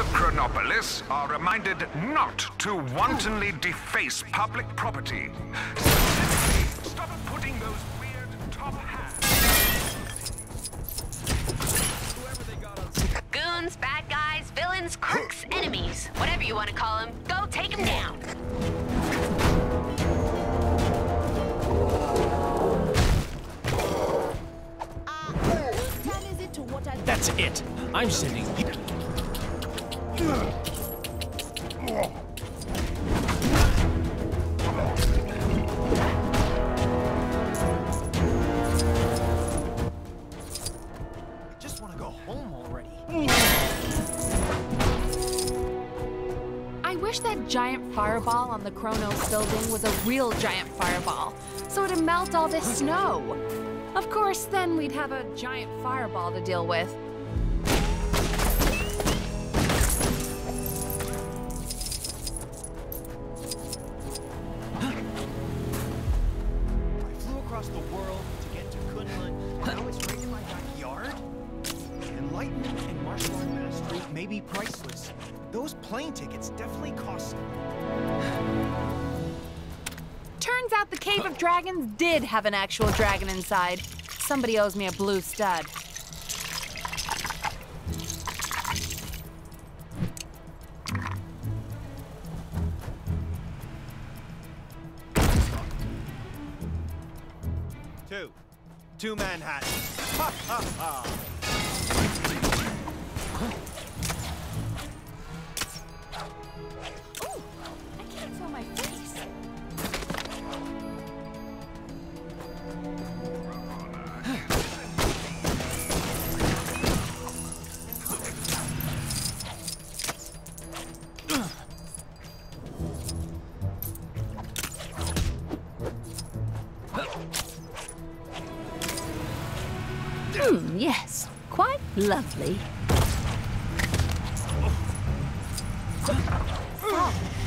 of Chronopolis are reminded not to wantonly deface public property. Stop putting those weird top hats. Goons, bad guys, villains, crooks, enemies, whatever you want to call them, go take them down. That's it. I'm sending. Giant fireball on the Kronos building was a real giant fireball, so it'd melt all this snow. Of course, then we'd have a giant fireball to deal with. Enlightenment and martial art mastery may be priceless. Those plane tickets definitely cost. Turns out the Cave of Dragons did have an actual dragon inside. Somebody owes me a blue stud. Two. Two Manhattan. Ha ha ha. Lovely. So,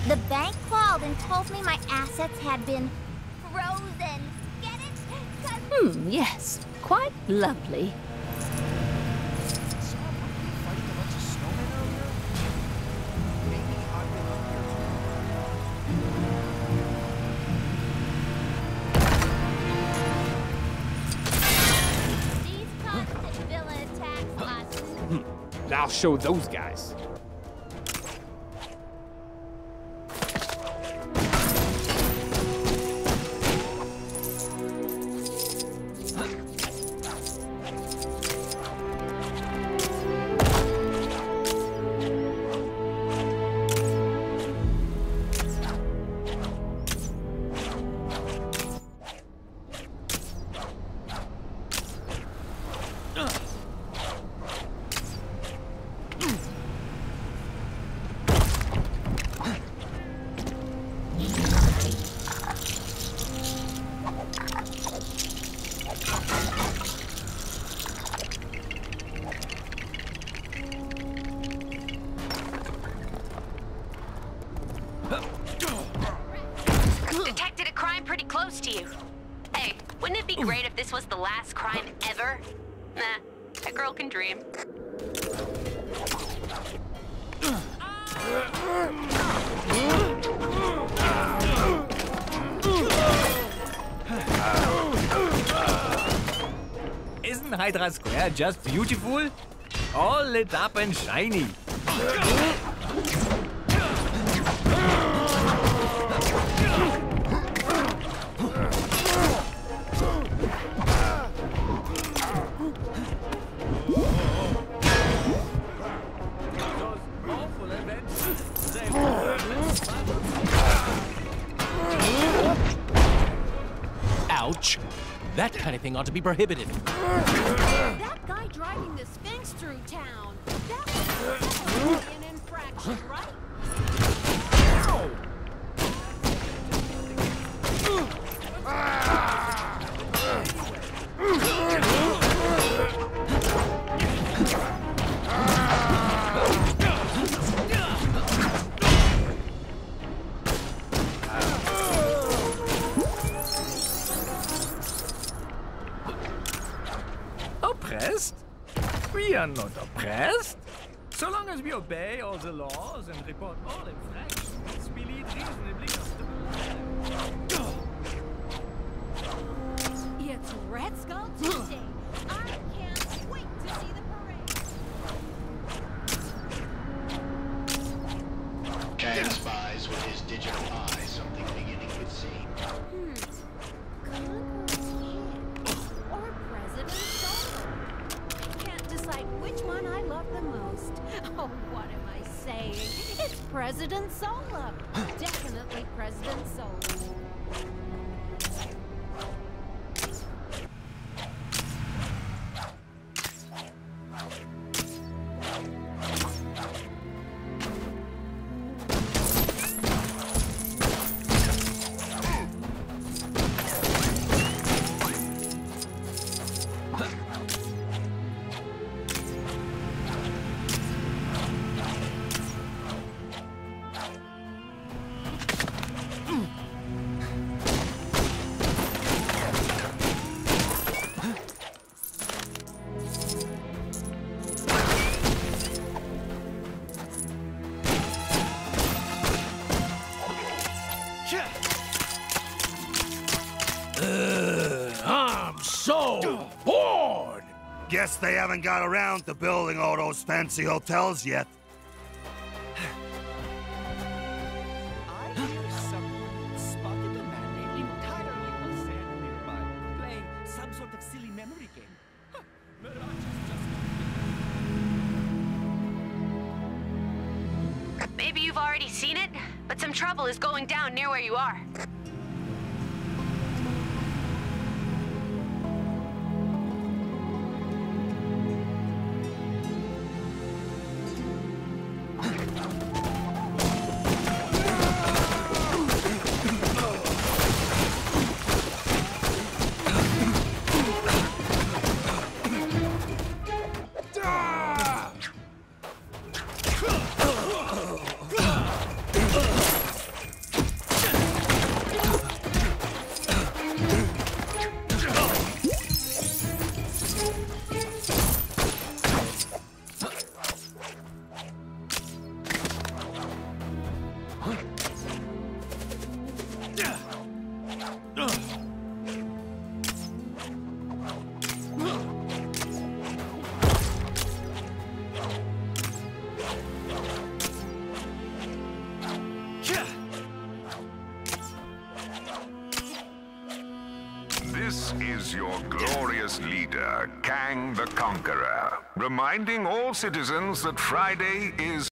the bank called and told me my assets had been frozen. Get it? 'Cause Hmm, yes, quite lovely. Us. I'll show those guys. Close to you. Hey, wouldn't it be great if this was the last crime ever? Nah, a girl can dream. Isn't Hydra Square just beautiful? All lit up and shiny. That kind of thing ought to be prohibited. That guy driving the Sphinx through town. Oppressed? Are not oppressed. So long as we obey all the laws and report all infractions, we lead reasonably comfortable lives. It's Red Skull Tuesday. I can't wait to see the parade. Kang spies with his digital eye something beginning with C. what am I saying? It's President Solar. Definitely President Solar. Guess they haven't got around to building all those fancy hotels yet. I hear someone spotted a man named entirely Hassan nearby, playing some sort of silly memory game. Huh, Mirage is just... Maybe you've already seen it, but some trouble is going down near where you are. Your glorious leader, Kang the Conqueror, reminding all citizens that Friday is